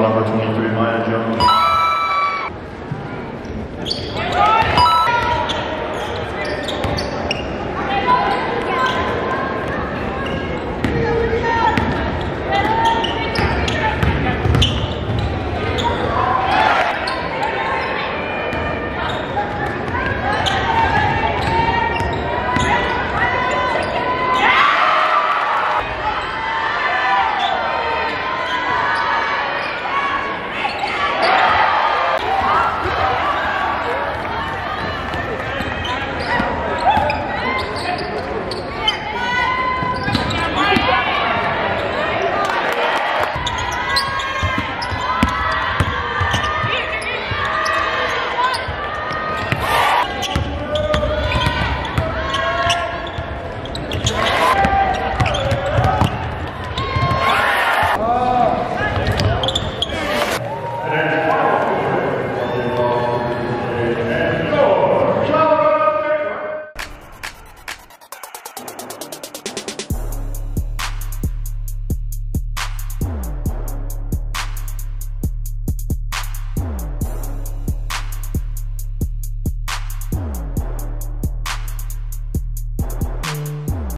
number 23, Maya Jones.